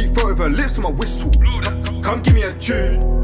Deep throat with her lips to my whistle. Come, come give me a tune.